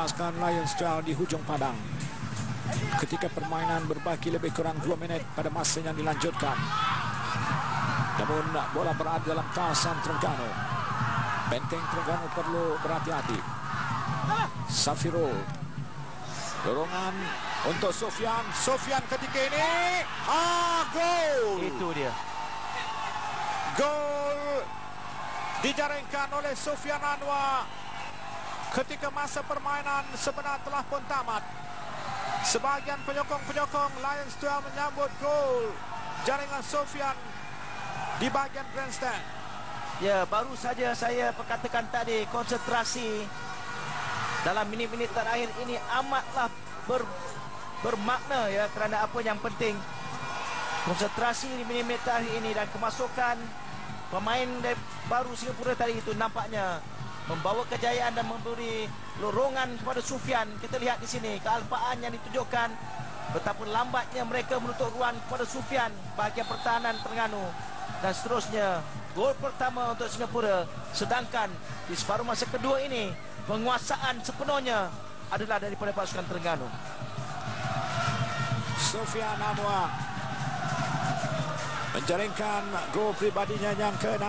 pasukan Lions Trail di hujung padang. Ketika permainan berbaki lebih kurang 2 minit pada masa yang dilanjutkan. Namun bola berada dalam kawasan Terengganu. Benteng Terengganu perlu berhati-hati. Safiro. Dorongan untuk Sofian. Sofian ketika ini. Ah, gol! Itu dia. Gol dijaringkan oleh Sofian Anwar ketika masa permainan sebenar telah pun tamat. Sebahagian penyokong-penyokong Lions telah menyambut gol jaringan Sofian di bahagian grandstand. Ya, baru saja saya perkatakan tadi konsentrasi dalam minit-minit terakhir ini amatlah ber, bermakna ya kerana apa yang penting konsentrasi di minit-minit terakhir ini dan kemasukan pemain baru Singapura tadi itu nampaknya membawa kejayaan dan memberi lorongan kepada Sufian. Kita lihat di sini kealpaan yang ditunjukkan betapa lambatnya mereka menutup ruang kepada Sufian bahagian pertahanan Terengganu dan seterusnya gol pertama untuk Singapura sedangkan di separuh masa kedua ini penguasaan sepenuhnya adalah daripada pasukan Terengganu. Sofian Anwar menjaringkan gol pribadinya yang ke-6